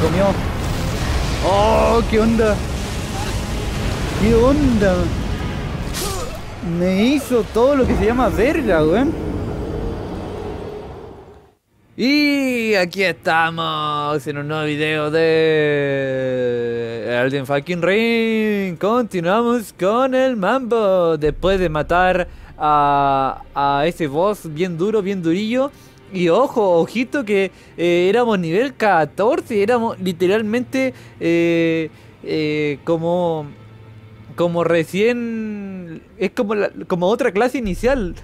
comió. ¡Oh, qué onda! ¿Qué onda? Me hizo todo lo que se llama verga, weón. Y aquí estamos en un nuevo video de Elden Fucking Ring. Continuamos con el mambo. Después de matar a, a ese boss bien duro, bien durillo. Y ojo, ojito que eh, éramos nivel 14. Éramos literalmente eh, eh, como como recién es como como otra clase inicial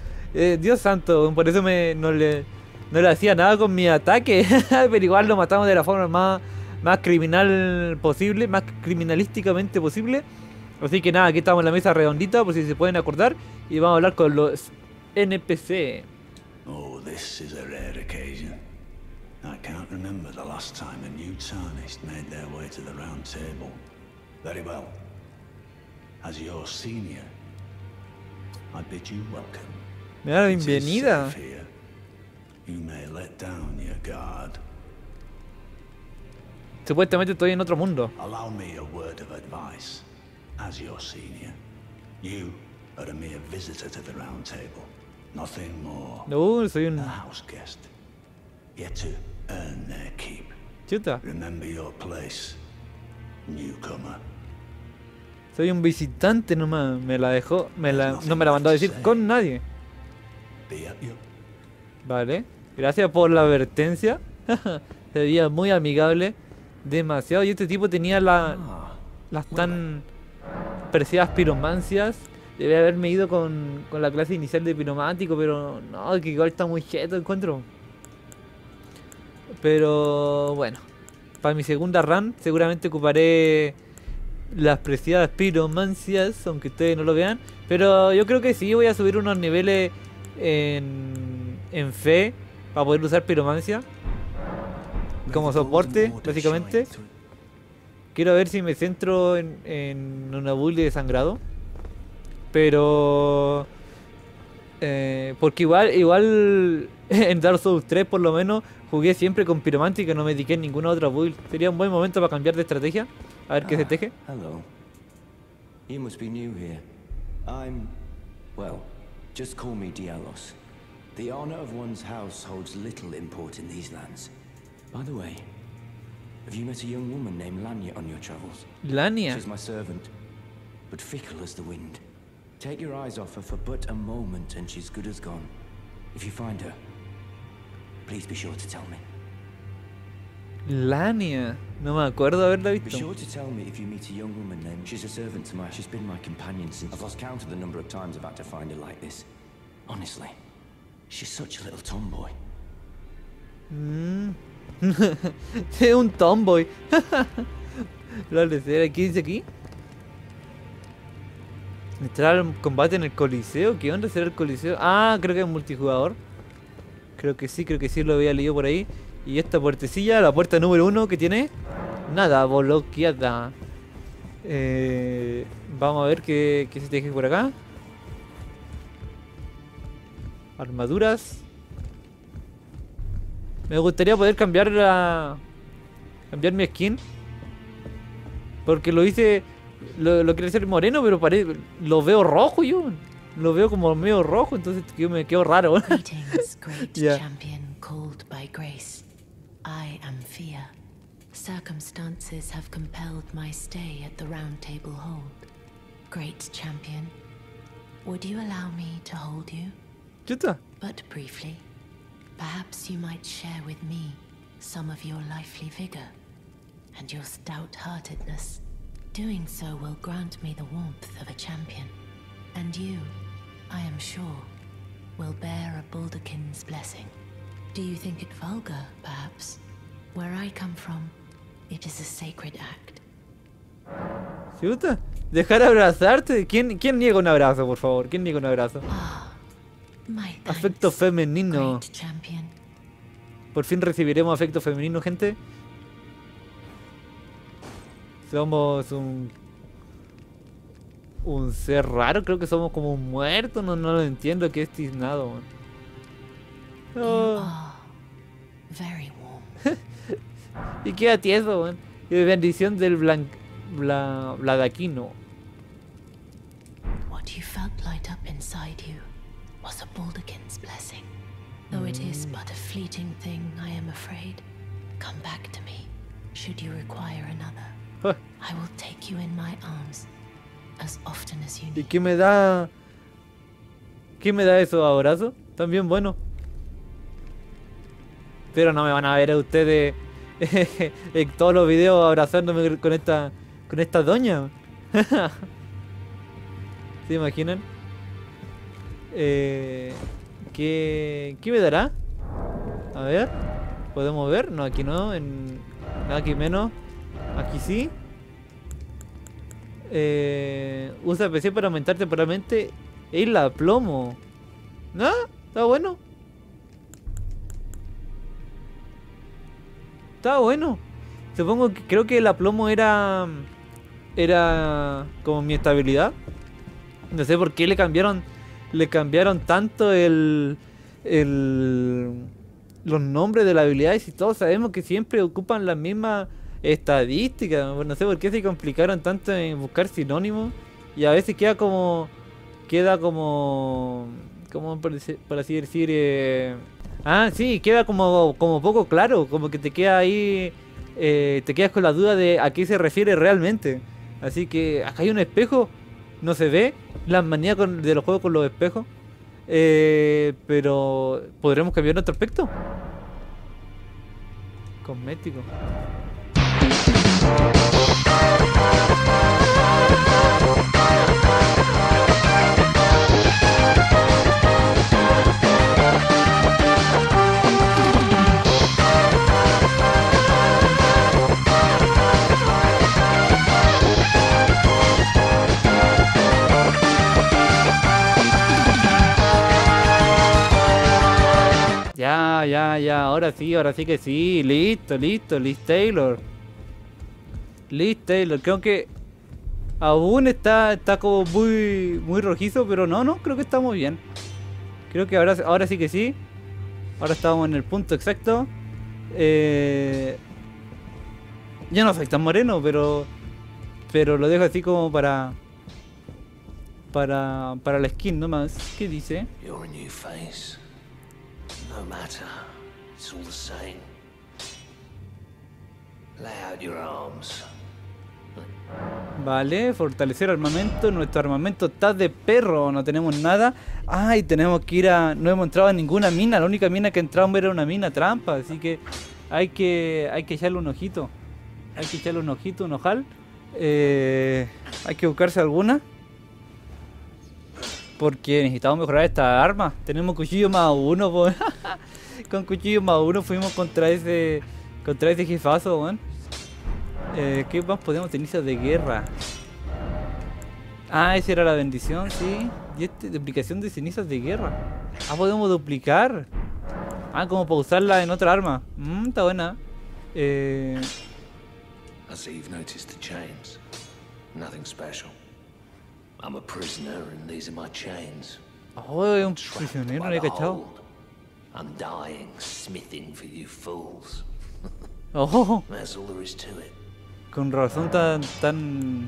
Dios santo por eso me no le no le hacía nada con mi ataque, pero igual lo matamos de la forma más, más criminal posible, más criminalísticamente posible. Así que nada, aquí estamos en la mesa redondita, por si se pueden acordar, y vamos a hablar con los NPC. This is a rare occasion. I can't remember the last time a new tarnished made their way to the round table. Very well. As your senior, I bid you welcome. Me da la bienvenida. You may let down your guard. Supuestamente estoy en otro mundo. Allow me a word of advice. As your senior, you are a mere visitor to the round table. Nothing more. No, soy un... A house guest. Yet to earn their keep. Chuta. Remember your place, newcomer. Soy un visitante nomás. Me la dejó, me la, no me la mandó a decir con nadie. Vale. Gracias por la advertencia. Se veía muy amigable. Demasiado. Y este tipo tenía la, ah, las tan preciadas piromancias. Debe haberme ido con, con la clase inicial de piromático, pero no, que igual está muy cheto encuentro. Pero bueno, para mi segunda run seguramente ocuparé las preciadas piromancias, aunque ustedes no lo vean. Pero yo creo que sí, voy a subir unos niveles en, en fe para poder usar piromancia como soporte, básicamente. Quiero ver si me centro en, en una build de sangrado. Pero... Eh, porque igual, igual en Dark Souls 3 por lo menos jugué siempre con piromancia y que no me dediqué en ninguna otra build. Sería un buen momento para cambiar de estrategia. A ver qué se ah, teje. Hello. You must be new here. I'm... Well, just call me Dialos. The honor of one's house holds little import in these lands. By the way, have you met a young woman named Lanya on your travels? Lanya? She's my servant, but fickle as the wind. Take your eyes off her for but a moment and she's good as gone. If you find her, please be sure to tell me. Lania. No me acuerdo haberla visto. Be sure to tell me if you meet a young woman named... She's a servant to my... She's been my companion since... I've lost count of the number of times I've had to find her like this. Honestly. She's such a little tomboy. Mm. es un tomboy. ¿qué dice aquí? Entrar al combate en el coliseo. ¿Qué onda será el coliseo? Ah, creo que es multijugador. Creo que sí, creo que sí lo había leído por ahí. Y esta puertecilla, la puerta número uno que tiene. Nada, bloqueada. Eh, vamos a ver qué, qué se teje por acá. Armaduras. Me gustaría poder cambiar la... Cambiar mi skin. Porque lo hice... Lo, lo quiero hacer moreno, pero parece... Lo veo rojo yo. Lo veo como medio rojo, entonces yo me quedo raro. Yeah. champion called by grace. I am Fia. Circumstances have compelled my stay at the Round Table Hold. Great champion, would you allow me to hold you? Chuta. But briefly, perhaps you might share with me some of your lively vigor and your stout-heartedness. Doing so will grant me the warmth of a champion. And you, I am sure, will bear a Balderkin's blessing. Do you think it vulgar, perhaps? Where I come from, it is a sacred act. Chuta, dejar abrazarte. ¿Quién, ¿Quién niega un abrazo, por favor? ¿Quién niega un abrazo? Ah, Afecto femenino. Por fin recibiremos afecto femenino, gente. Somos un... Un ser raro, creo que somos como un muerto, no, no lo entiendo, que es tiznado. Oh. Very warm. y queda tieso, weón. Y bendición del blan... Bla... Bladaquino. What you felt light up inside you was a Baldurkin's blessing. Though it is but a fleeting thing, I am afraid. Come back to me, should you require another. I will take you in my arms as often as you ¿Y qué me da? ¿Qué me da esos abrazos? También bueno. Pero no me van a ver a ustedes en todos los videos abrazándome con esta con esta doña. ¿Se imaginan? Eh, ¿qué, ¿Qué me dará? A ver. ¿Podemos ver? No, aquí no. En, aquí menos. Aquí sí. Eh, usa PC para aumentar temporalmente el la plomo. ¿No? Está bueno. Está bueno. Supongo que creo que el aplomo era. Era como mi estabilidad. No sé por qué le cambiaron. Le cambiaron tanto el. el los nombres de las habilidades y todos sabemos que siempre ocupan las mismas estadísticas. No sé por qué se complicaron tanto en buscar sinónimos. Y a veces queda como. Queda como. como por, por así decir. eh, ah, sí, queda como, como poco claro. Como que te queda ahí. eh, te quedas con la duda de a qué se refiere realmente. Así que acá hay un espejo. No se ve. La manía de los juegos con los espejos. Eh, pero. ¿Podremos cambiar nuestro aspecto? Cosmético. Ya, ya, ya, ahora sí, ahora sí que sí, listo, listo, Liz Taylor. Liz Taylor, creo que aún está, está como muy, muy rojizo, pero no, no, creo que estamos bien. Creo que ahora, ahora sí que sí. Ahora estamos en el punto exacto. Eh, yo no soy tan moreno, pero pero lo dejo así como para para para la skin nomás. ¿Qué dice? You're a new face. No matter, it's all the same. Lay out your. Vale, fortalecer armamento. Nuestro armamento está de perro, no tenemos nada. Ay, tenemos que ir a. No hemos entrado a ninguna mina. La única mina que entramos era una mina trampa. Así que hay que, hay que echarle un ojito. Hay que echarle un ojito, un ojal. Eh, hay que buscarse alguna. Porque necesitamos mejorar esta arma. Tenemos cuchillo más uno. Con cuchillo más uno fuimos contra ese. Contra ese jefazo, weón. Eh, ¿Qué más podemos tener de guerra? Ah, esa era la bendición, sí. Y este, duplicación de cenizas de guerra. Ah, podemos duplicar. Ah, como para usarla en otra arma. Mmm, está buena. Eh, I see you've noticed the chains. Nothing special. I'm a prisoner and these are my chains. oh, es un prisionero, no he cachado. I'm dying, smithing for you fools. Oh, That's all there is to it. Con razón tan, tan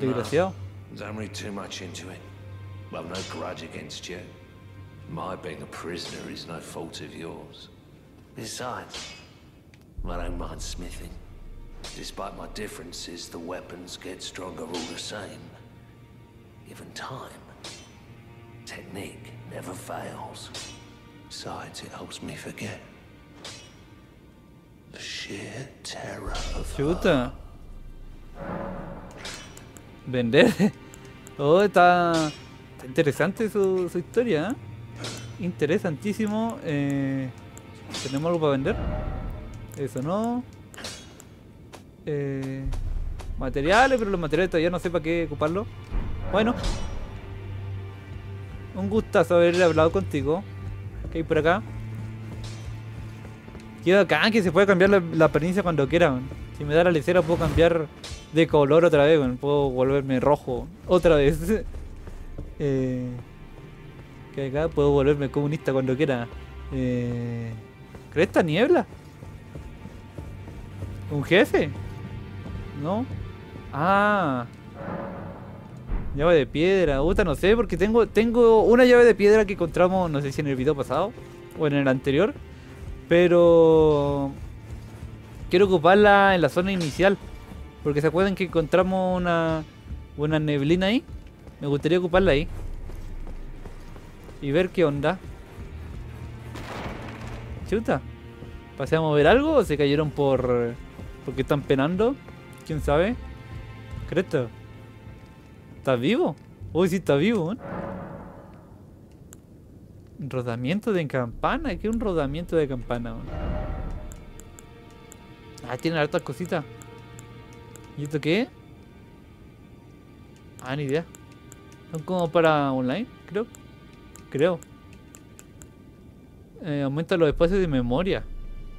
desgraciado. don't read too much into it. I've no grudge against you. My being a prisoner is no fault of yours. Besides, I don't mind smithing. Despite my differences, the weapons get stronger all the same. Given time, technique never fails. Besides, it helps me forget Chuta. Vender. Oh, está, interesante su, su historia. ¿eh? Interesantísimo. Eh, ¿Tenemos algo para vender? Eso no. Eh, materiales, pero los materiales todavía no sé para qué ocuparlo. Bueno. Un gustazo haber hablado contigo. ¿Qué hay por acá? Qué bacán que se puede cambiar la, apariencia cuando quiera. Si me da la lecera puedo cambiar de color otra vez, puedo volverme rojo otra vez. eh, que acá puedo volverme comunista cuando quiera. Eh, ¿Cresta niebla? ¿Un jefe? ¿No? Ah. Llave de piedra. Puta, no sé, porque tengo, tengo una llave de piedra que encontramos, no sé si en el video pasado o en el anterior. Pero... Quiero ocuparla en la zona inicial. Porque se acuerdan que encontramos una, una neblina ahí. Me gustaría ocuparla ahí. Y ver qué onda. Chuta. ¿Paseamos a ver algo o se cayeron por... porque están penando? ¿Quién sabe? Creta. ¿Está vivo? Uy, sí está vivo, ¿eh? Rodamiento de campana. ¿Qué es un rodamiento de campana? Ah, tiene hartas cositas. ¿Y esto qué? Ah, ni idea. Son como para online, creo. Creo. Eh, aumenta los espacios de memoria.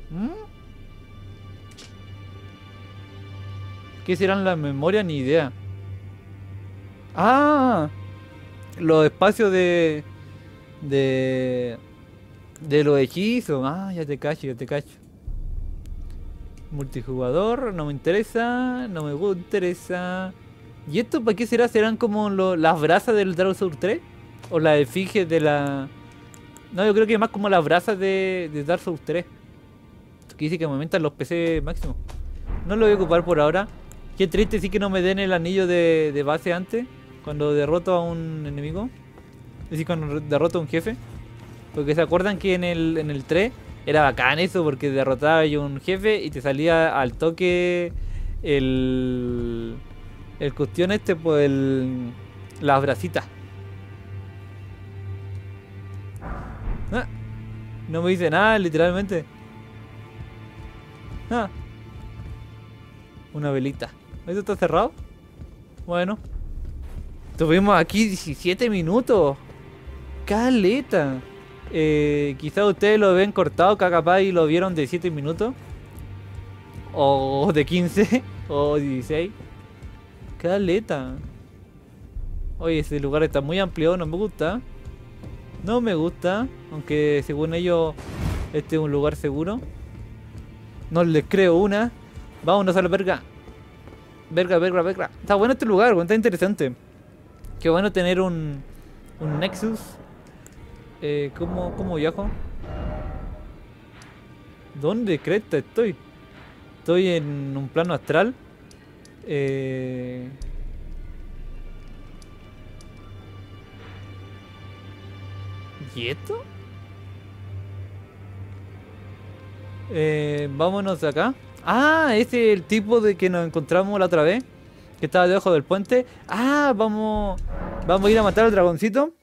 ¿Mm? ¿Qué serán las memorias? Ni idea. ¡Ah! Los espacios de... De... De los hechizos. Ah, ya te cacho, ya te cacho. Multijugador, no me interesa. No me interesa. ¿Y esto para qué será? ¿Serán como lo- las brasas del Dark Souls 3? ¿O la efigie de la...? No, yo creo que más como las brasas de, de Dark Souls 3. Que dice que aumentan los PC máximo. No lo voy a ocupar por ahora. Qué triste sí que no me den el anillo de, de base antes. Cuando derroto a un enemigo. Es decir, cuando derroto a un jefe. Porque se acuerdan que en el, en el 3 era bacán eso. Porque derrotaba a un jefe y te salía al toque el... El cuestión este, pues el... Las brasitas. Ah, no me dice nada, literalmente. Ah. Una velita. ¿Esto está cerrado? Bueno. Tuvimos aquí 17 minutos. Caleta. Eh, quizá ustedes lo ven cortado, capaz y lo vieron de 7 minutos. O de 15. O 16. Caleta. Oye, ese lugar está muy amplio, no me gusta. No me gusta, aunque según ellos este es un lugar seguro. No les creo una. Vámonos a la verga. Verga, verga, verga. Está bueno este lugar, está interesante. Qué bueno tener un, un Nexus. Eh, ¿cómo, ¿Cómo viajo? ¿Dónde cresta estoy? Estoy en un plano astral. Eh... ¿Y esto? Eh, vámonos de acá. Ah, ese es el tipo de que nos encontramos la otra vez. Que estaba debajo del puente. Ah, vamos. Vamos a ir a matar al dragoncito.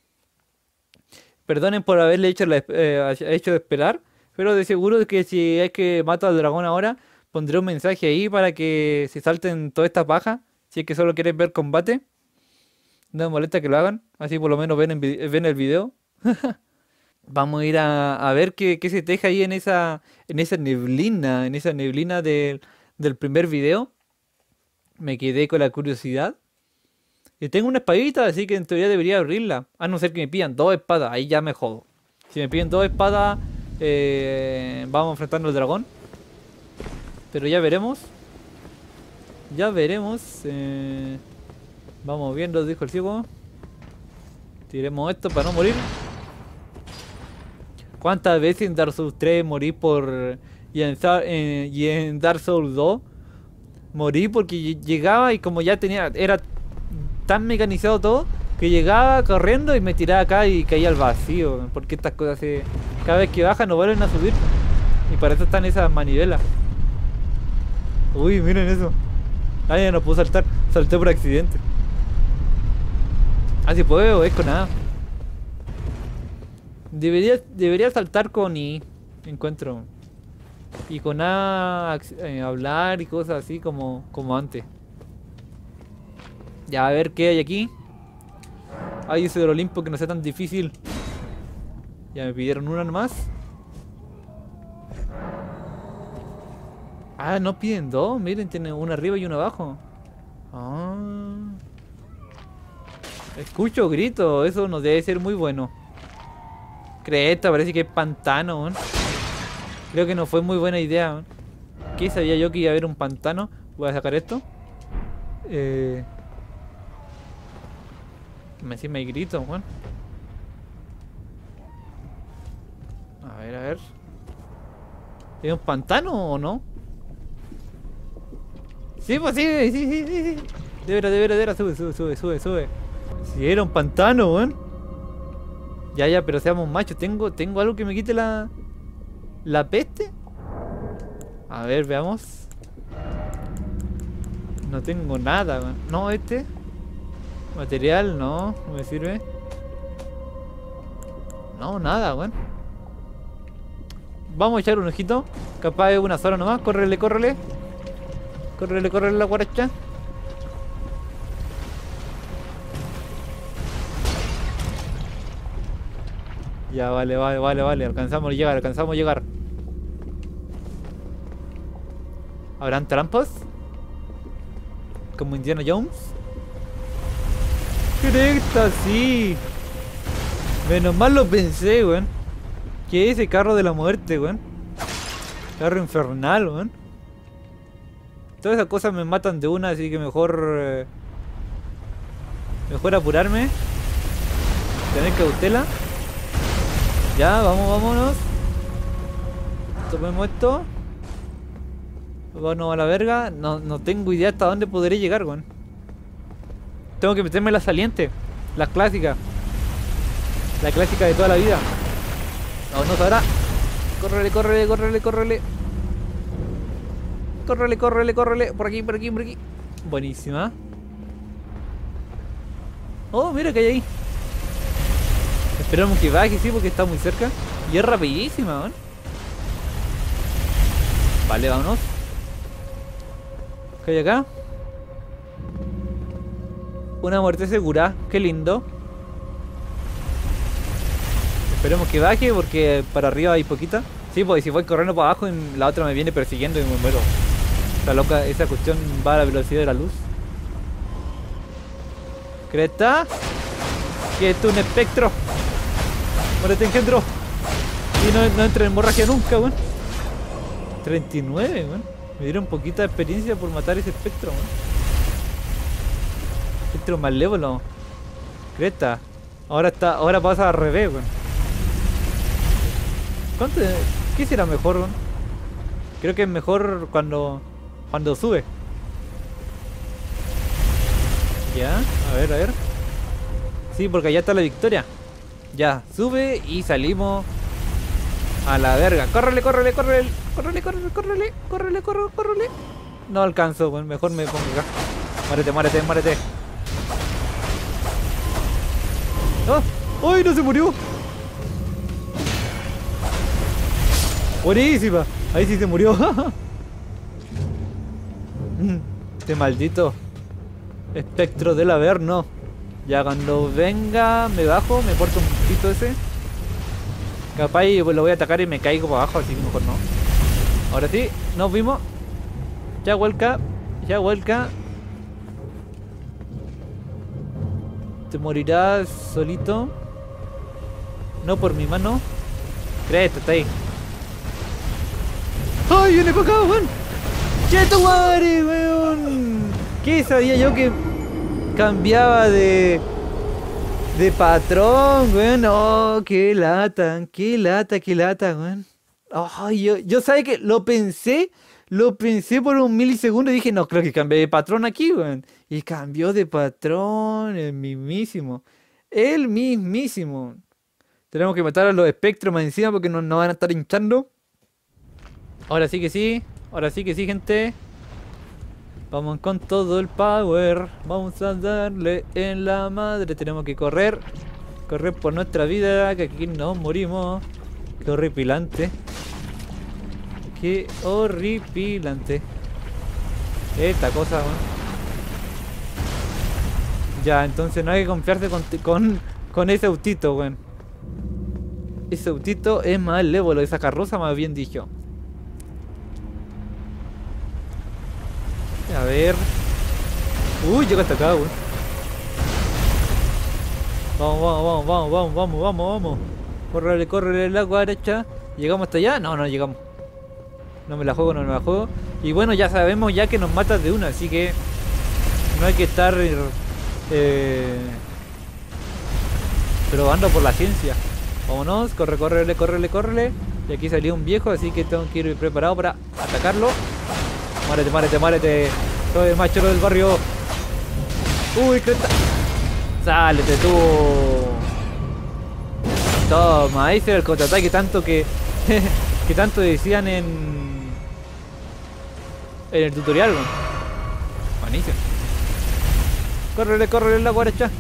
Perdonen por haberle hecho, la, eh, hecho esperar. Pero de seguro que si es que mato al dragón ahora, pondré un mensaje ahí para que se salten toda esta paja. Si es que solo quieren ver combate. No me molesta que lo hagan. Así por lo menos ven, ven el video. Vamos a ir a, a ver qué, qué se teja ahí en esa, en esa neblina, en esa neblina del- del primer video. Me quedé con la curiosidad. Y tengo una espadita, así que en teoría debería abrirla. A no ser que me pidan dos espadas, ahí ya me jodo. Si me piden dos espadas, eh, vamos enfrentando al dragón. Pero ya veremos. Ya veremos. eh, vamos viendo, dijo el ciego. Tiremos esto para no morir. ¿Cuántas veces en Dark Souls 3 morí por... Y en, eh, y en Dark Souls 2 morí porque lle- llegaba y como ya tenía... Era tan mecanizado todo que llegaba corriendo y me tiraba acá y caía al vacío. Porque estas cosas se... Cada vez que bajan no vuelven a subir. Y para eso están esas manivelas. Uy, miren eso. Ah, ya no puedo saltar. Salté por accidente. Ah, si puedo, es con nada. Debería, debería saltar con I. Encuentro. Y con A eh, hablar y cosas así como, como antes. Ya, a ver qué hay aquí. Ay, ese del Olimpo que no sea tan difícil. Ya me pidieron una nomás. Ah, no piden dos. Miren, tiene una arriba y una abajo. Ah. Escucho gritos. Eso no debe ser muy bueno. Creta, parece que es pantano. weón. Creo que no fue muy buena idea. weón. qué sabía yo que iba a haber un pantano? Voy a sacar esto. Eh... Me encima hay gritos, weón. A ver, a ver. ¿Es un pantano o no? Sí, pues sí, sí, sí, sí. De veras, de veras, de veras, sube, sube, sube, sube, sube. Si era un pantano, weón. Ya, ya, pero seamos machos. ¿Tengo, ¿Tengo algo que me quite la... ¿La peste? A ver, veamos. No tengo nada, weón. No, este. Material, no. No me sirve. No, nada, weón. Vamos a echar un ojito. Capaz de una sola nomás. Córrele, córrele. Córrele, córrele la guaracha. Ya, vale, vale, vale, vale. Alcanzamos a llegar, alcanzamos a llegar. ¿Habrán trampas? Como Indiana Jones. Correcto, sí. Menos mal lo pensé, weón. ¿Qué es ese carro de la muerte, weón? Carro infernal, weón. Todas esas cosas me matan de una, así que mejor... Eh, mejor apurarme. Tener cautela. Ya, vamos, vámonos. Tomemos esto. Vámonos a la verga. No, no tengo idea hasta dónde podré llegar, weón. Tengo que meterme en la saliente. Las clásicas. La clásica de toda la vida. No, no sabrá. Córrele, córrele, córrele, córrele. Córrele, córrele, córrele. Por aquí, por aquí, por aquí. Buenísima. Oh, mira que hay ahí. Esperamos que baje, sí, porque está muy cerca. Y es rapidísima, ¿no? Vale, vámonos. ¿Qué hay acá? Una muerte segura. Qué lindo. Esperemos que baje porque para arriba hay poquita. Sí, porque si voy corriendo para abajo la otra me viene persiguiendo y me muero. Esa loca, esa cuestión va a la velocidad de la luz. Creta. Que es un espectro. Muérete engendro. Y no, no entra en hemorragia nunca, weón. 39, weón. Me dieron poquita experiencia por matar ese espectro, weón. Espectro malévolo. Creta. Ahora está. Ahora pasa al revés, weón. ¿Cuánto? ¿Qué será mejor? Creo que es mejor cuando. Cuando sube. Ya, a ver, a ver. Sí, porque allá está la victoria. Ya, sube y salimos a la verga. Córrele, córrele, córrele. Córrele, córrele, córrele. Córrele, córrele, córrele. No alcanzo, mejor me pongo acá. Muérete, muérete, muérete. ¡Oh! ¡Ay, no se murió! Buenísima. Ahí sí se murió. este maldito espectro del averno. Ya cuando venga me bajo, me porto un poquito ese. Capaz lo voy a atacar y me caigo para abajo, así que mejor no. Ahora sí, nos vimos. Ya vuelca, ya vuelca. Te morirás solito. No por mi mano. Créete, está ahí. ¡Ay, viene para acá, weón! ¡Chetuare, weón! ¿Qué sabía yo que cambiaba de de patrón, weón. Oh, qué lata, qué lata, qué lata, weón. Ay, yo, yo sabe que lo pensé, lo pensé por un milisegundo y dije, no, creo que cambié de patrón aquí, weón. Y cambió de patrón, el mismísimo. El mismísimo. Tenemos que matar a los espectros más encima porque nos no van a estar hinchando. Ahora sí que sí, ahora sí que sí, gente. Vamos con todo el power. Vamos a darle en la madre. Tenemos que correr. Correr por nuestra vida. Que aquí nos morimos. Qué horripilante. Qué horripilante. Esta cosa, Ya, entonces no hay que confiarse con, con, con ese autito, weón. Ese autito es malévolo. Esa carroza más bien dicho. A ver. Uy, llega hasta acá, weón. Vamos, vamos, vamos, vamos, vamos, vamos, vamos, vamos. Córrele, córrele la derecha. ¿Llegamos hasta allá? No, no llegamos. No me la juego, no me la juego. Y bueno, ya sabemos ya que nos matas de una, así que no hay que estar eh, probando por la ciencia. Vámonos, corre, corre, corre, corre. Y aquí salió un viejo, así que tengo que ir preparado para atacarlo. Muérete, muérete, muérete. Soy el macho del barrio. Uy, creta. Sálete tú. Toma, ahí será el contraataque tanto que. que tanto decían en. En el tutorial, Buenísimo. Córrele, córrele la guaracha.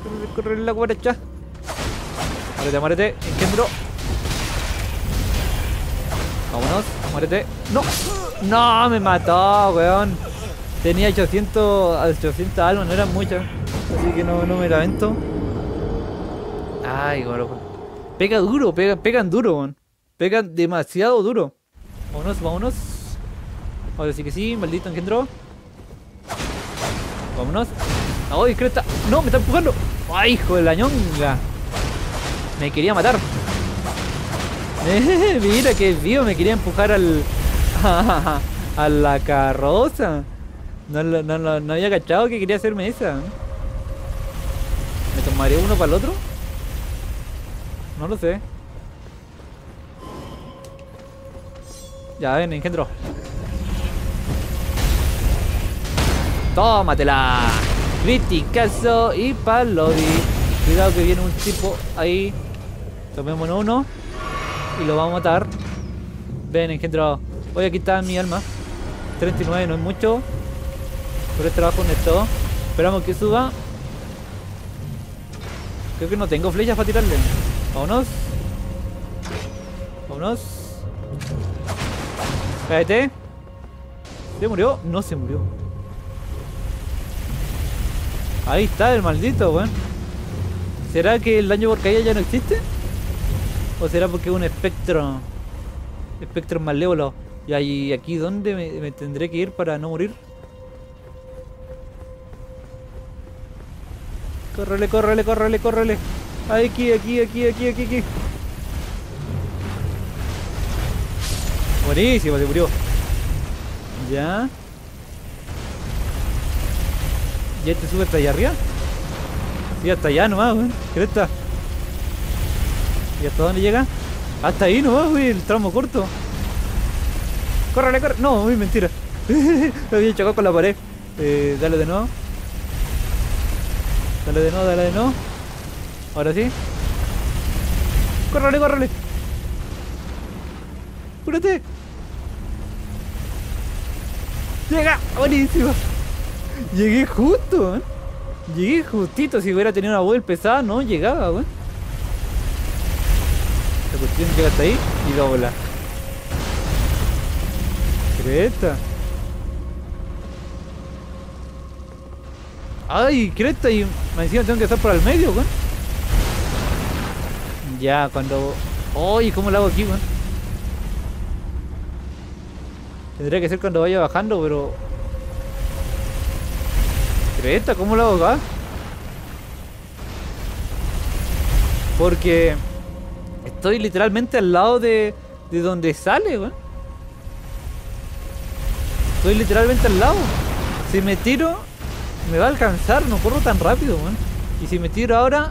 Córrele, córrele la guaracha. Muérete, muérete, engendro. Vámonos, muérete. ¡No! ¡No! Me mató, weón. Tenía 800, 800 almas, no eran muchas. Así que no, no me lamento. Ay, weón. Pega duro, pega, pegan duro, weón. Pegan demasiado duro. Vámonos, vámonos. Ahora sí que sí, maldito engendro. Vámonos. ¡Ay, cresta! ¡No! ¡Me está empujando! ¡Ay, hijo de la ñonga! Me quería matar. mira que vivo, me quería empujar al. a la carroza. No, no, no, había cachado que quería hacerme esa. ¿Me tomaría uno para el otro? No lo sé. Ya ven, engendro. Tómatela. Criticazo y palodi. Cuidado que viene un tipo ahí. Tomémonos uno. Y lo vamos a matar. Ven, engendro. Voy a quitar mi alma. 39 no es mucho. Pero es trabajo esto Esperamos que suba. Creo que no tengo flechas para tirarle. Vámonos. Vámonos. Cállate. ¿Se murió? No se murió. Ahí está el maldito, weón. ¿Será que el daño por caída ya no existe? ¿O será porque es un espectro? Espectro malévolo. ¿Y ahí, aquí dónde me, tendré que ir para no morir? Córrele, córrele, córrele, córrele. Aquí, aquí, aquí, aquí, aquí, aquí. Buenísimo, se murió. Ya. ¿Ya te sube hasta allá arriba? Sí, hasta allá nomás, weón. está? ¿Y hasta dónde llega? Hasta ahí nomás, güey, el tramo corto. ¡Córrele, corre! No, muy mentira. Me había chocado con la pared. Eh, dale de nuevo. Dale de nuevo, dale de nuevo. Ahora sí. ¡Córrele, córrele! ¡Cúrate! ¡Llega! ¡Buenísimo! Llegué justo, ¿eh? Llegué justito. Si hubiera tenido una vuelta pesada, no llegaba, weón. La cuestión llega hasta ahí y dobla. Creta. Ay, creta y me encima tengo que estar por el medio, weón. Ya, cuando... Ay, ¿cómo lo hago aquí, weón? Tendría que ser cuando vaya bajando, pero ¿cómo lo hago acá? Porque estoy literalmente al lado de, de donde sale, weón. Estoy literalmente al lado. Si me tiro, me va a alcanzar, no corro tan rápido, weón. Y si me tiro ahora,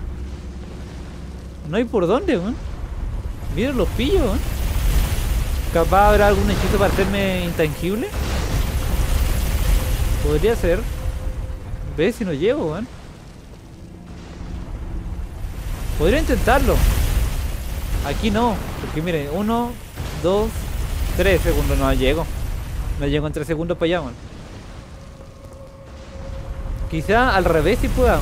no hay por dónde, weón. Miren los pillos, weón. Capaz habrá algún hechizo para hacerme intangible. Podría ser. Ve si no llego, weón. Podría intentarlo. Aquí no. Porque mire, uno, dos, tres segundos. No llego. No llego en tres segundos para allá. Quizá al revés si pueda.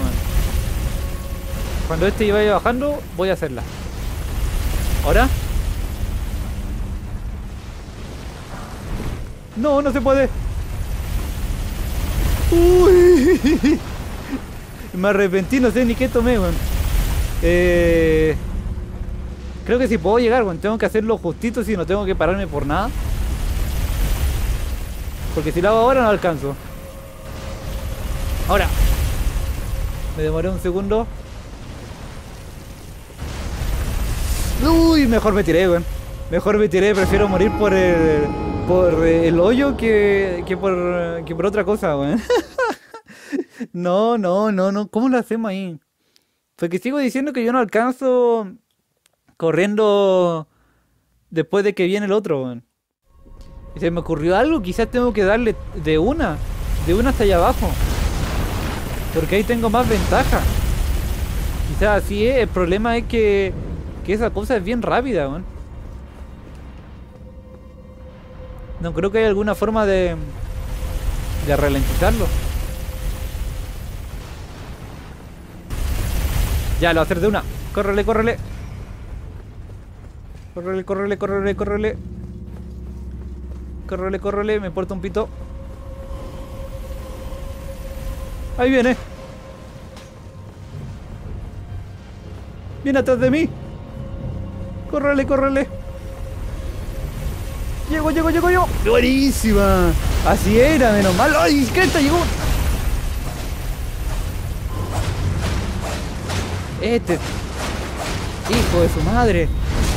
Cuando este vaya bajando, voy a hacerla. ¿Ahora? No, no se puede. Uy. Me arrepentí, no sé ni qué tomé, weón. Eh, creo que si puedo llegar, weón. Tengo que hacerlo justito si no tengo que pararme por nada. Porque si lo hago ahora no alcanzo. Ahora. Me demoré un segundo. Uy, mejor me tiré, weón. Mejor me tiré, prefiero morir por el por eh, el hoyo que, que, por, que por otra cosa, weón. no, no, no, no. ¿Cómo lo hacemos ahí? Porque sigo diciendo que yo no alcanzo corriendo después de que viene el otro, weón. Y se me ocurrió algo, quizás tengo que darle de una, de una hasta allá abajo. Porque ahí tengo más ventaja. Quizás así es, el problema es que, que esa cosa es bien rápida, weón. No creo que haya alguna forma de, de ralentizarlo. Ya, lo hacer de una. Córrele, córrele. Córrele, córrele, córrele, córrele. Córrele, córrele, me porta un pito. Ahí viene. Viene atrás de mí. Córrele, córrele. Llego, llego, llego yo. Buenísima. Así era, menos mal. ¡Ay, está Llegó. Este. Hijo de su madre.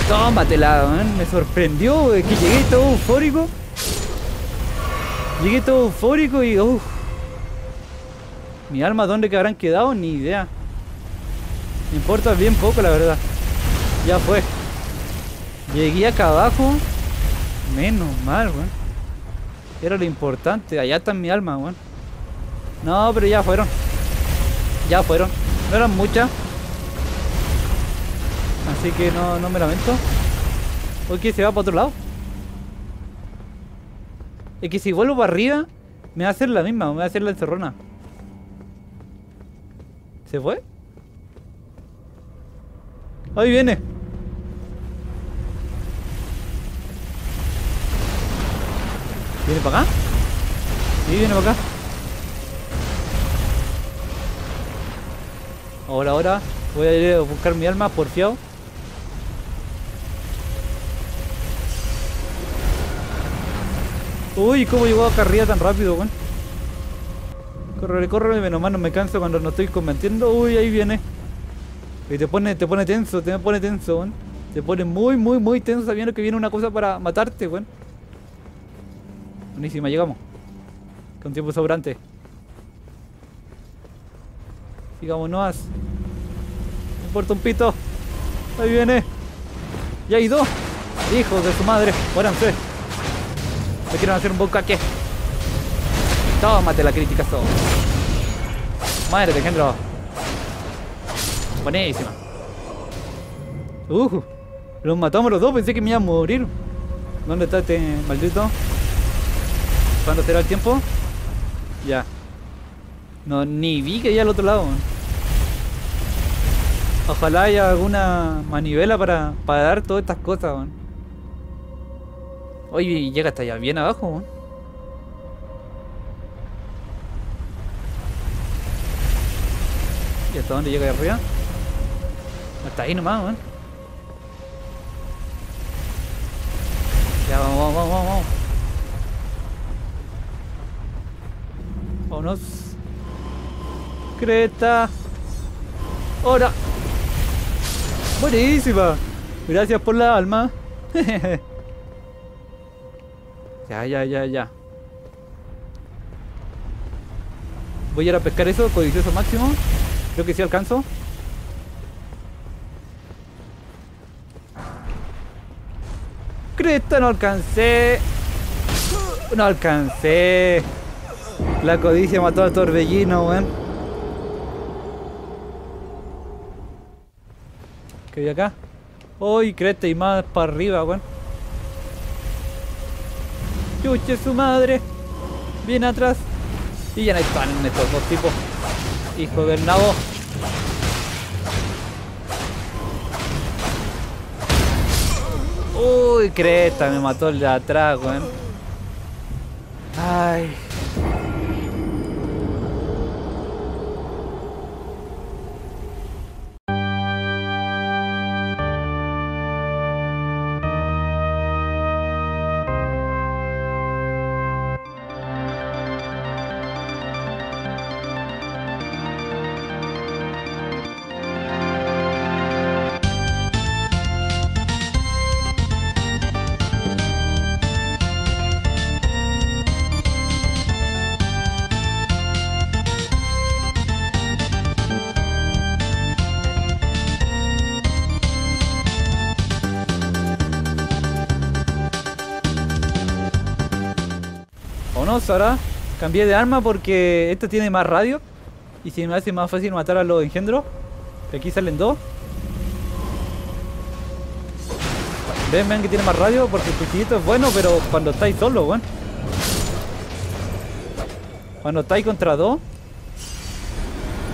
Tómatela, man. Me sorprendió es que llegué todo eufórico. Llegué todo eufórico y. Uf. Mi alma, ¿dónde que habrán quedado? Ni idea. Me importa bien poco, la verdad. Ya fue. Llegué acá abajo. Menos mal, weón. Era lo importante. Allá está mi alma, weón. No, pero ya fueron. Ya fueron. No eran muchas. Así que no, no me lamento. Ok, se va para otro lado. Es que si vuelvo para arriba, me va a hacer la misma, me va a hacer la encerrona. ¿Se fue? Ahí viene. ¿Viene para acá? Sí, viene para acá. Ahora, ahora. Voy a ir a buscar mi alma, porfiado. Uy, ¿cómo llegó acá arriba tan rápido, weón? Corre, corre, menos mal no me canso cuando no estoy combatiendo. Uy, ahí viene. Y te pone, te pone tenso, te pone tenso, weón. Te pone muy, muy, muy tenso sabiendo que viene una cosa para matarte, weón. Buenísima, llegamos. Con tiempo sobrante. Sigamos, no más. Me importa un pito. Ahí viene. Y hay dos. Hijos de su madre. Muéranse. Me quieren hacer un bucaque. Tómate la crítica, so. Madre de Gendro. Buenísima. Uh, los matamos los dos. Pensé que me iba a morir. ¿Dónde está este maldito? ¿Cuándo será el tiempo? Ya. No, ni vi que ya al otro lado. Ojalá haya alguna manivela para, para dar todas estas cosas. Man. Oye, llega hasta allá, bien abajo. Man. ¿Y hasta dónde llega ahí arriba? Hasta ahí nomás, man. Ya, vamos, vamos, vamos, vamos. Vámonos. Creta. Ahora. Buenísima. Gracias por la alma. ya, ya, ya, ya. Voy a ir a pescar eso, codicioso máximo. Creo que sí alcanzo. Creta, no alcancé. No alcancé. La codicia mató al torbellino, weón. ¿Qué hay acá? Uy, creta y más para arriba, weón. Chuche su madre. Viene atrás. Y ya no están estos dos tipos. Hijo del nabo. Uy, creta, me mató el de atrás, weón. Ay. Ahora. Cambié de arma porque esta tiene más radio. Y si me hace más fácil matar a los engendros. Aquí salen dos. Ven, ven que tiene más radio porque el cuchillito es bueno, pero cuando estáis solo, weón. Cuando estáis contra dos.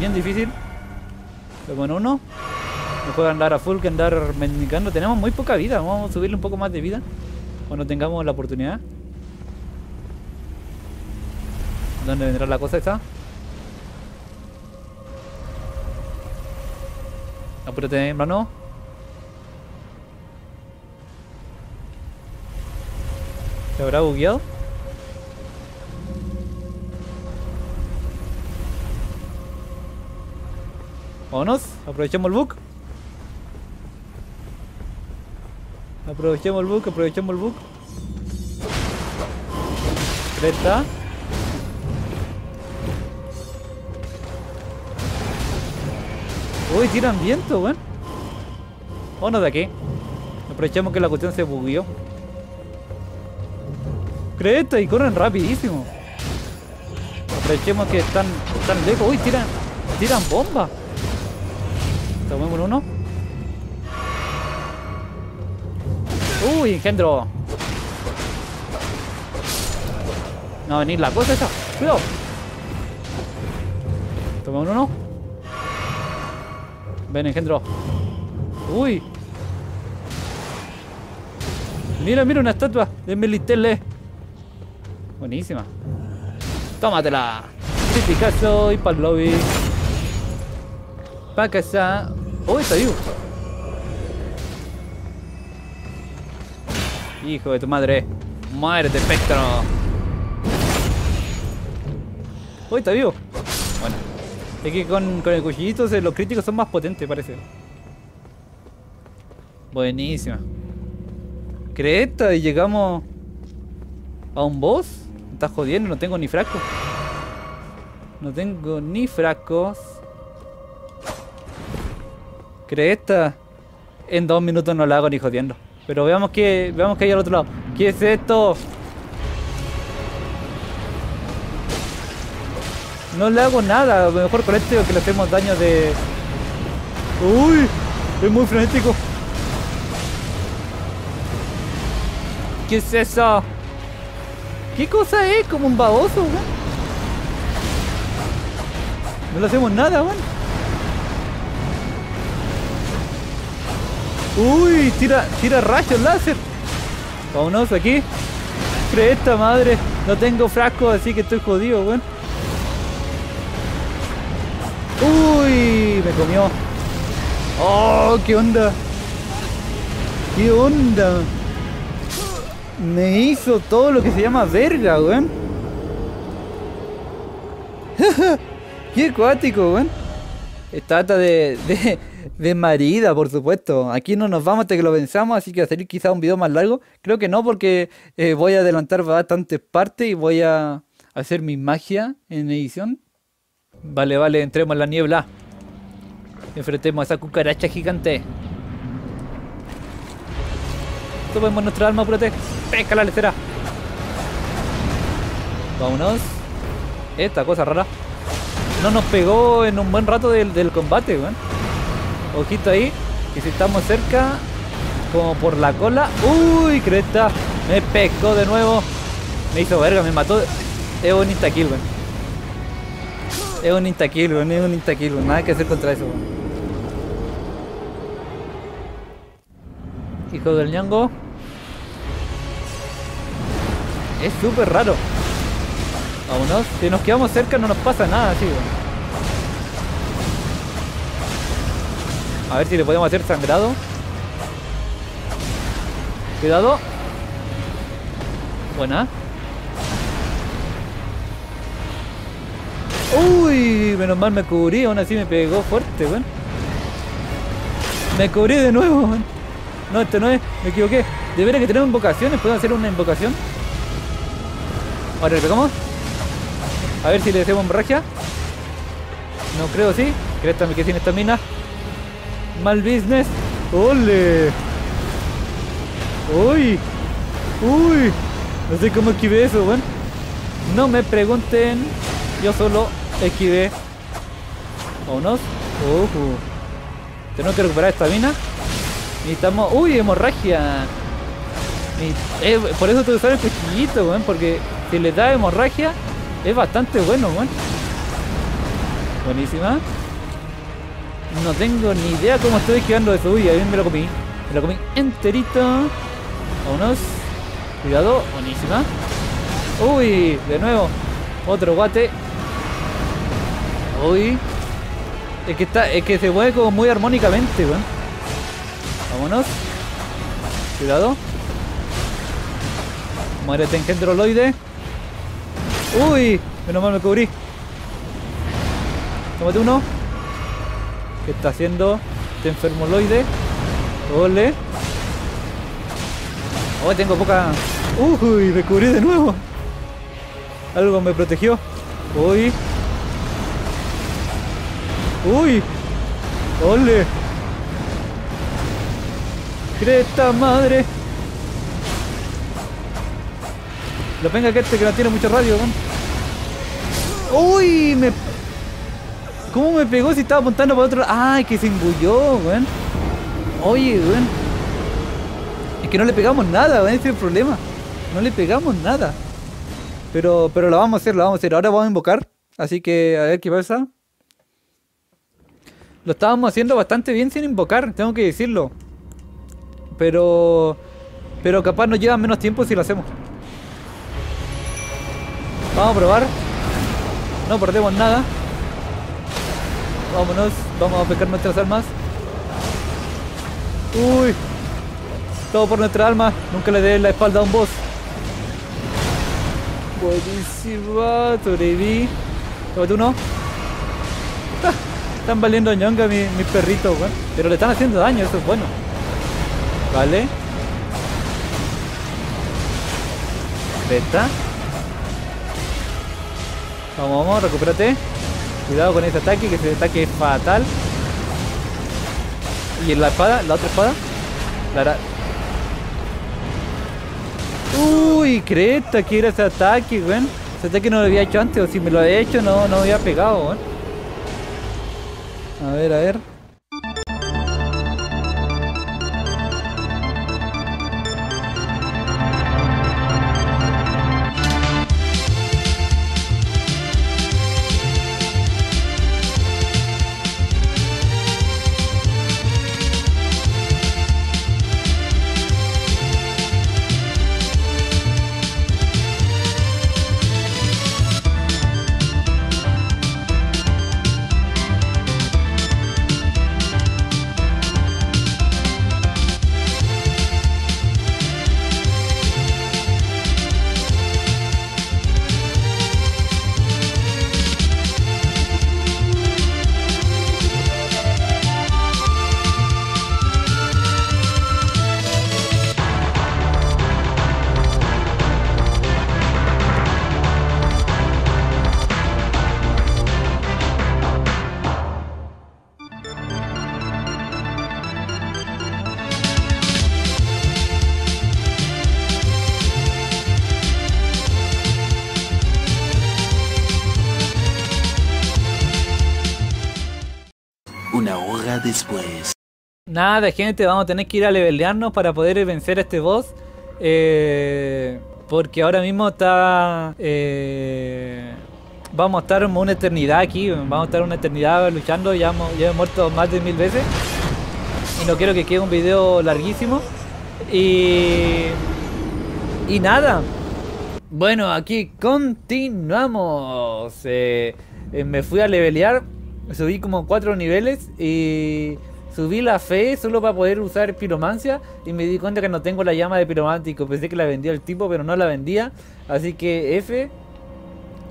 Bien difícil. Pero con uno. Mejor andar a full que andar mendigando. Tenemos muy poca vida. Vamos a subirle un poco más de vida. Cuando tengamos la oportunidad. ¿Dónde vendrá la cosa esta? Apúrate, hermano. ¿Se habrá bugueado? Vámonos, aprovechemos el bug. Aprovechemos el bug, aprovechemos el bug. Cresta. Uy, tiran viento, weón. Vámonos de aquí. Aprovechemos que la cuestión se bugueó. Cresta y corren rapidísimo. Aprovechemos que están, están lejos. Uy, tiran, tiran bombas. Tomemos uno. Uy, engendro. No va a venir la cosa esa. Cuidado. Tomemos uno. Ven, engendro. Uy. Mira, mira una estatua de Melitele. Buenísima. Tómatela. Picasso y pa'l lobby. Pa' casa. Uy, está vivo. Hijo de tu madre. Muérete, espectro. Uy, está vivo. Es que con, con el cuchillito se- los críticos son más potentes, parece. Buenísima. Creta, y llegamos a un boss. Estás jodiendo, no tengo ni frasco. No tengo ni frascos. Creta. En dos minutos no la hago ni jodiendo. Pero veamos que veamos que hay al otro lado. ¿Qué es esto? No le hago nada. Mejor con este que le hacemos daño de... Uy, es muy frenético. ¿Qué es eso? ¿Qué cosa es? Como un baboso, weón. No le hacemos nada, weón. Uy, tira, tira rayos láser. Vámonos aquí. Cresta madre. No tengo frasco, así que estoy jodido, weón. Uy, me comió. Oh, qué onda. ¿Qué onda? Me hizo todo lo que se llama verga, weón. Qué acuático, weón. Estatua de, de, de marida, por supuesto. Aquí no nos vamos hasta que lo venzamos, así que va a quizá un video más largo. Creo que no, porque eh, voy a adelantar bastantes partes y voy a hacer mi magia en edición. Vale, vale, entremos en la niebla. Enfrentemos a esa cucaracha gigante. Tomemos nuestra alma, apúrate. Pesca la lecera. Vámonos. Esta cosa rara. No nos pegó en un buen rato del, del combate, weón. Ojito ahí. Que si estamos cerca. Como por la cola. Uy, cresta. Me pescó de nuevo. Me hizo verga, me mató. Es un insta-kill, weón. Es un insta-kill, weón. Es un weón. Nada que hacer contra eso. Hijo del ñango. Es súper raro. Vámonos. Si nos quedamos cerca no nos pasa nada, weón. A ver si le podemos hacer sangrado. Cuidado. Buena. Uy, menos mal me cubrí, aún así me pegó fuerte, weón. Me cubrí de nuevo, weón. No, este no es, me equivoqué. De veras que tenemos invocaciones, ¿podemos hacer una invocación? Ahora le pegamos. A ver si le hacemos hemorragia. No creo, sí. Créstame que tiene estamina. Mal business. ¡Ole! ¡Uy! ¡Uy! No sé cómo esquivé eso, weón. No me pregunten. Yo solo esquivé. Vámonos. Uh, Tenemos que recuperar esta mina. Necesitamos... ¡Uy! Hemorragia. Eh, por eso te usar el cuchillito, weón. Porque si le da hemorragia, es bastante bueno, weón. Buenísima. No tengo ni idea cómo estoy esquivando eso. Uy, ahí me lo comí. Me lo comí enterito. Vámonos. Cuidado. Buenísima. Uy, de nuevo. Otro guate. Uy. Es que está, es que se mueve como muy armónicamente, weón. Vámonos. Cuidado. Muérete engendroloide. Uy, menos mal me cubrí. Tómate uno. ¿Qué está haciendo? Este enfermoloide. Ole. Oh, tengo poca. Uy, me cubrí de nuevo. Algo me protegió. Uy. Uy. Ole. Creta madre. Lo venga que este que no tiene mucho radio, man. Uy, me. ¿Cómo me pegó si estaba apuntando para otro ¡Ay, que se embulló, weón! Oye, weón. Es que no le pegamos nada, weón. Ese es el problema. No le pegamos nada. Pero, pero lo vamos a hacer, lo vamos a hacer. Ahora vamos a invocar. Así que a ver qué pasa. Lo estábamos haciendo bastante bien sin invocar, tengo que decirlo. Pero... Pero capaz nos lleva menos tiempo si lo hacemos. Vamos a probar. No perdemos nada. Vámonos. Vamos a pecar nuestras almas. Uy. Todo por nuestra alma. Nunca le dé la espalda a un boss. Buenísima. Sobreviví. Tómate uno. Están valiendo ñonga mis, mis perritos, weón. Pero le están haciendo daño, eso es bueno. Vale. Beta. Vamos, vamos, recupérate. Cuidado con ese ataque, que ese ataque es fatal. Y en la espada, la otra espada. La Uy, creta, que era ese ataque, weón. Ese ataque no lo había hecho antes, o si me lo había hecho no, no había pegado, weón. A ver, a ver. Nada, gente, vamos a tener que ir a levelearnos para poder vencer a este boss. Eh, porque ahora mismo está... Eh, vamos a estar una eternidad aquí, vamos a estar una eternidad luchando, ya, hemos, ya he muerto más de mil veces. Y no quiero que quede un video larguísimo. Y... Y nada. Bueno, aquí continuamos. Eh, me fui a levelear subí como cuatro niveles y subí la fe solo para poder usar piromancia y me di cuenta que no tengo la llama de piromántico. Pensé que la vendía el tipo, pero no la vendía. Así que F,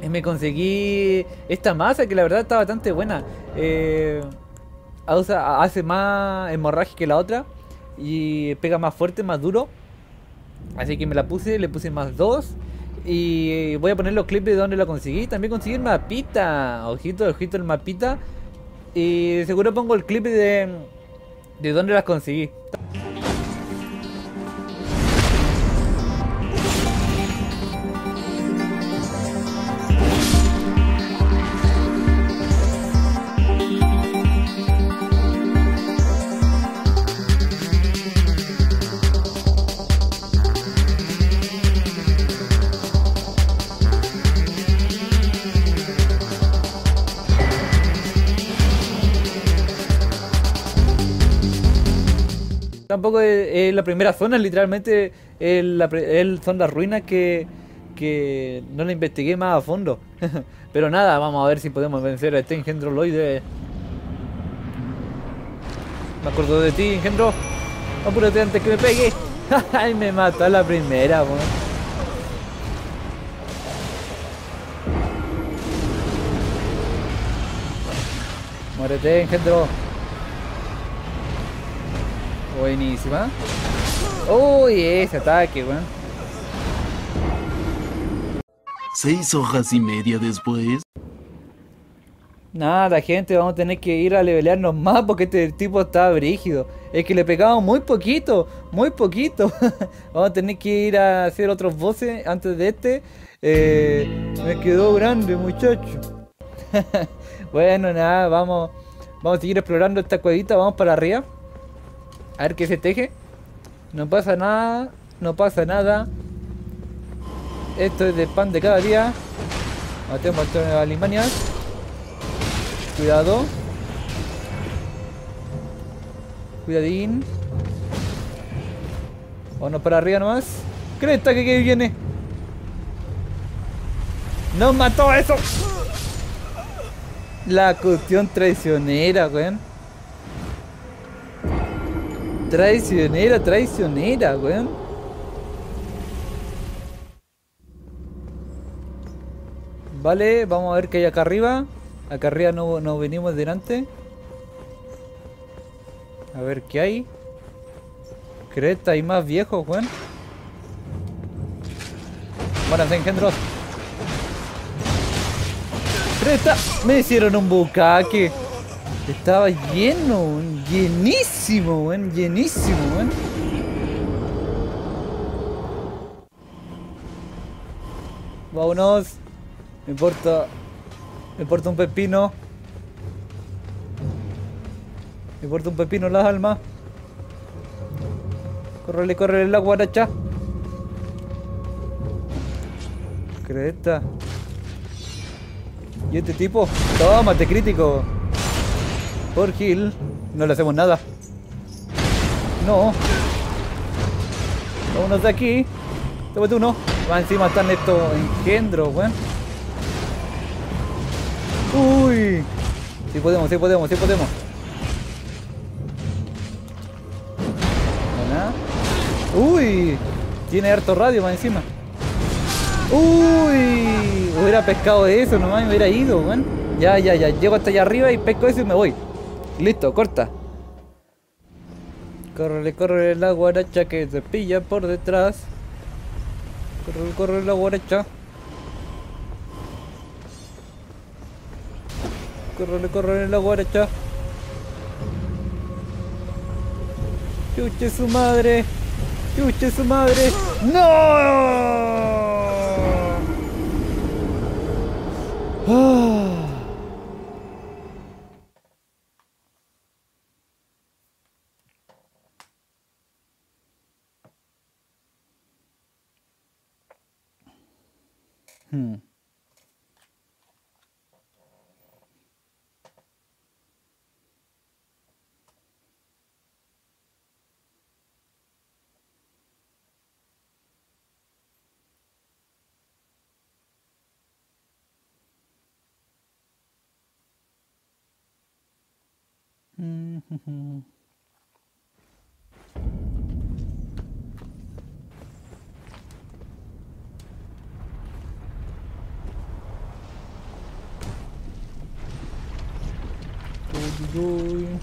me conseguí esta masa que la verdad está bastante buena. Eh, hace más hemorragia que la otra y pega más fuerte, más duro. Así que me la puse, le puse más dos. Y voy a poner los clips de donde lo conseguí. También conseguí el mapita. Ojito, ojito el mapita. Y seguro pongo el clip de, de dónde las conseguí. Es la primera zona, literalmente es la son las ruinas que, que no la investigué más a fondo. Pero nada, vamos a ver si podemos vencer a este engendroloide. Me acuerdo de ti, engendro. Apúrate antes que me pegue. Ay, me mató a la primera. Muérete, engendro. Buenísima. Uy, ese ataque, weón. Seis hojas y media después. Nada, gente, vamos a tener que ir a levelearnos más porque este tipo está brígido. Es que le pegamos muy poquito, muy poquito. vamos a tener que ir a hacer otros bosses antes de este. Eh, me quedó grande, muchacho. bueno, nada, vamos, vamos a seguir explorando esta cuevita. Vamos para arriba. A ver qué se teje. No pasa nada, no pasa nada. Esto es de pan de cada día. Matemos a estos alimanias. Cuidado. Cuidadín. Vámonos para arriba nomás. Cresta que, que viene. ¡Nos mató eso! La cuestión traicionera, weón. Traicionera, traicionera, weón. Vale, vamos a ver qué hay acá arriba. Acá arriba no, no venimos delante. A ver qué hay. Creta, hay más viejos, weón. Buenas engendros. Creta, me hicieron un bucaque. Estaba lleno, llenísimo, weón, llenísimo, weón. Vámonos. Me importa. Me importa un pepino. Me importa un pepino las almas. Córrele, córrele la guaracha. Creta. ¿Y este tipo? Tómate, crítico. Por Gil. No le hacemos nada. No. Vámonos de aquí. Tómate uno. Va encima están estos engendros, weón. Uy. Sí podemos, sí podemos, sí podemos. Uy. Tiene harto radio más encima. Uy. Hubiera pescado eso, nomás me hubiera ido, weón. Ya, ya, ya. Llego hasta allá arriba y pesco eso y me voy. Listo, corta. Córrele, córrele la guaracha que se pilla por detrás. Corre, corre la guaracha. Corre, corre la guaracha. Chuche su madre. Chuche su madre. ¡No! Ah. Hmm. Mm-hmm. Uy,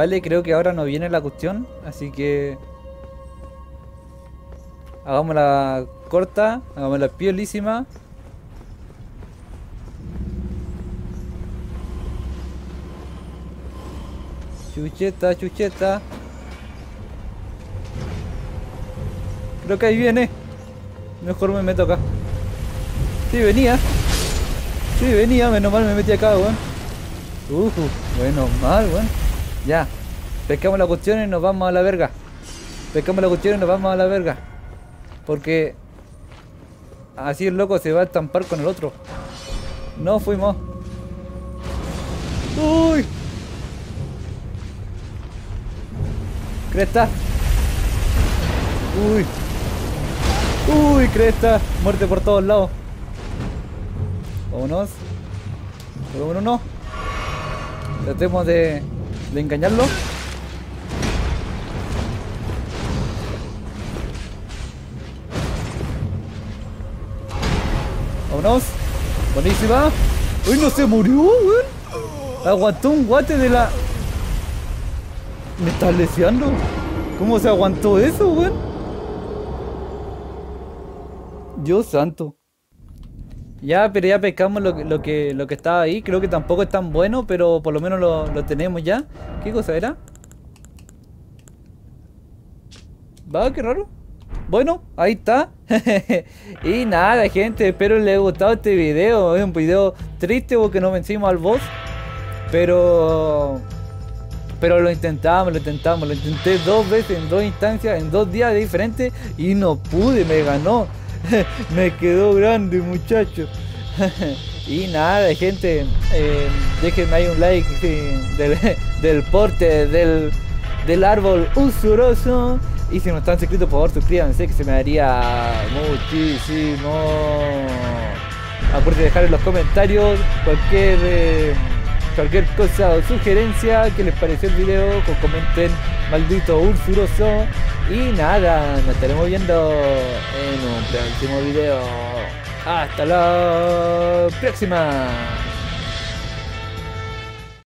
Vale, creo que ahora no viene la cuestión, así que... Hagámosla corta, hagámosla piolísima. Chucheta, chucheta. Creo que ahí viene. Mejor me meto acá. Sí, venía. Sí, venía, menos mal me metí acá, weón. Uh, bueno, mal, weón. Ya. Pescamos la cuestión y nos vamos a la verga. Pescamos la cuestión y nos vamos a la verga. Porque así el loco se va a estampar con el otro. No fuimos. Uy. Cresta. Uy. Uy, cresta. Muerte por todos lados. Vámonos. Pero bueno, no. Tratemos de, de engañarlo. Vámonos. Buenísima. Uy, no se murió, weón. Aguantó un guate de la... Me estás leseando. ¿Cómo se aguantó eso, weón? Dios santo. Ya, pero ya pescamos lo, lo que, lo que estaba ahí. Creo que tampoco es tan bueno, pero por lo menos lo, lo tenemos ya. ¿Qué cosa era? Va, qué raro. Bueno, ahí está. y nada, gente, espero les haya gustado este video. Es un video triste porque no vencimos al boss. Pero... Pero lo intentamos, lo intentamos. Lo intenté dos veces en dos instancias, en dos días diferentes. Y no pude, me ganó. me quedó grande, muchacho. y nada, gente. eh, déjenme ahí un like del, del porte del, del árbol usuroso. Y si no están suscritos, por favor, suscríbanse, que se me daría muchísimo. Aparte de dejar en los comentarios cualquier eh, cualquier cosa o sugerencia que les pareció el video, co- comenten maldito ursuroso. Y nada, nos estaremos viendo en un próximo video. Hasta la próxima.